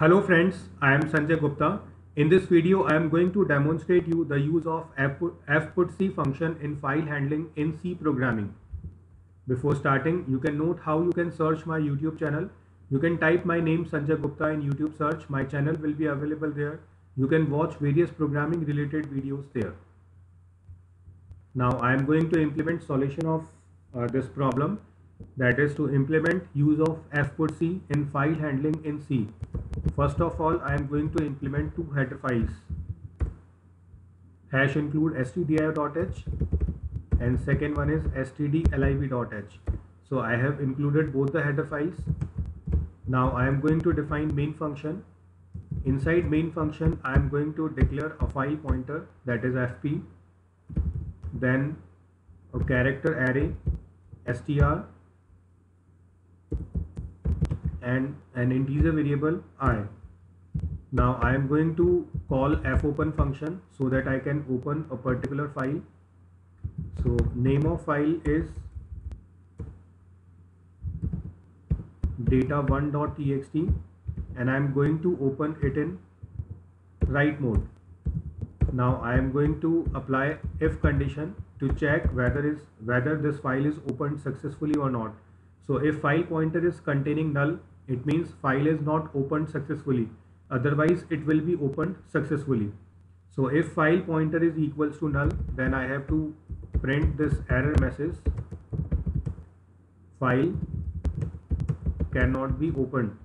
Hello friends, I am Sanjay Gupta. In this video, I am going to demonstrate you the use of fputc function in file handling in C programming. Before starting, you can note how you can search my YouTube channel. You can type my name Sanjay Gupta in YouTube search. My channel will be available there. You can watch various programming related videos there. Now I am going to implement solution of uh, this problem that is to implement use of fputc in file handling in C. First of all, I am going to implement two header files. Hash include stdio.h and second one is stdlib.h. So I have included both the header files. Now I am going to define main function. Inside main function, I am going to declare a file pointer that is fp. Then a character array str and an integer variable i. Now I am going to call fopen function so that I can open a particular file. So name of file is data1.txt and I am going to open it in write mode. Now I am going to apply if condition to check whether is whether this file is opened successfully or not. So if file pointer is containing null, it means file is not opened successfully. Otherwise it will be opened successfully. So if file pointer is equals to null, then I have to print this error message. File cannot be opened.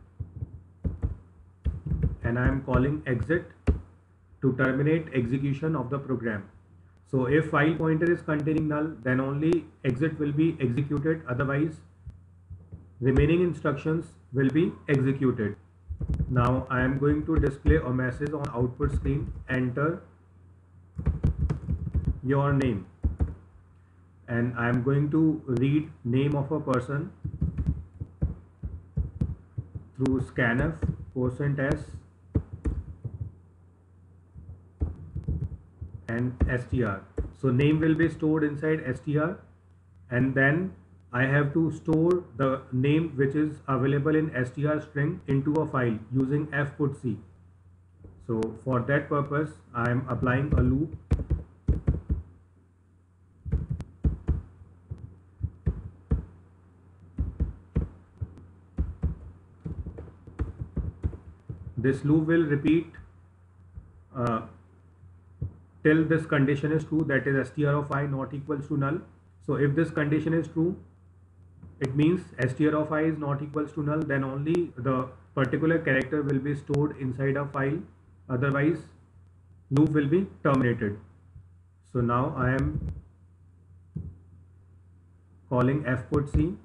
And I am calling exit to terminate execution of the program. So if file pointer is containing null, then only exit will be executed. Otherwise, remaining instructions will be executed. Now I am going to display a message on output screen. Enter your name. And I am going to read name of a person through scanf percent %s and str. So name will be stored inside str and then I have to store the name which is available in str string into a file using fputc. So for that purpose I am applying a loop this loop will repeat uh, till this condition is true that is str of i not equals to null so if this condition is true it means str of i is not equals to null then only the particular character will be stored inside a file otherwise loop will be terminated so now i am calling fputc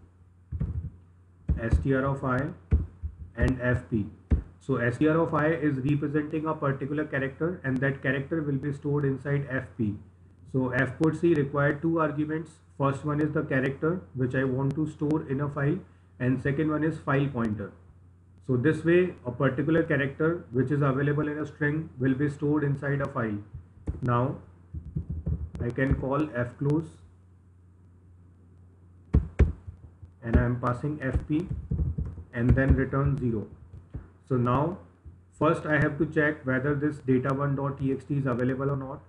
str of i and fp so str of i is representing a particular character and that character will be stored inside fp. So fputc required two arguments. First one is the character which I want to store in a file and second one is file pointer. So this way a particular character which is available in a string will be stored inside a file. Now I can call fclose and I am passing fp and then return 0. So now first I have to check whether this data1.txt is available or not.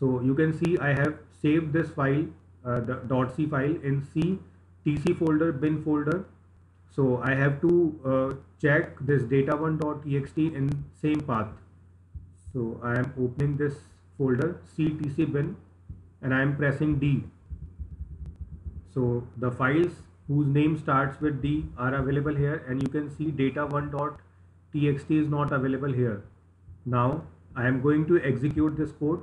So you can see I have saved this file, uh, the .c file in C tc folder bin folder. So I have to uh, check this data1.txt in same path. So I am opening this folder ctc bin and I am pressing D. So the files whose name starts with D are available here and you can see data1.txt txt is not available here. Now I am going to execute this code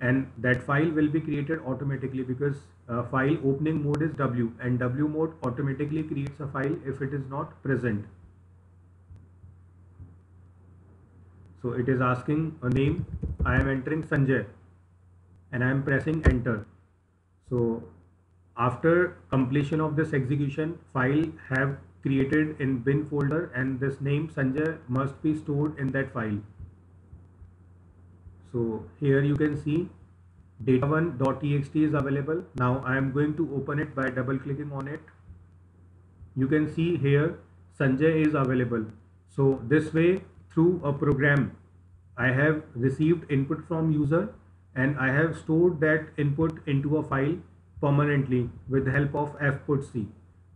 and that file will be created automatically because uh, file opening mode is W and W mode automatically creates a file if it is not present. So it is asking a name. I am entering Sanjay and I am pressing enter. So after completion of this execution file have created in bin folder and this name Sanjay must be stored in that file. So here you can see data1.txt is available. Now I am going to open it by double clicking on it. You can see here Sanjay is available. So this way through a program I have received input from user and I have stored that input into a file permanently with the help of fputc.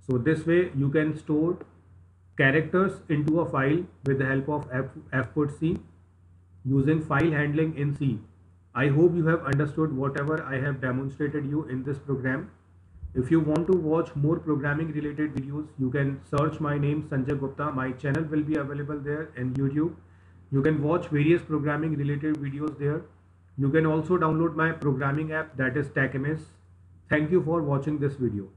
So this way you can store characters into a file with the help of fputc using file handling in C. I hope you have understood whatever I have demonstrated you in this program. If you want to watch more programming related videos, you can search my name Sanjay Gupta. My channel will be available there in YouTube. You can watch various programming related videos there. You can also download my programming app that is TechMS. Thank you for watching this video.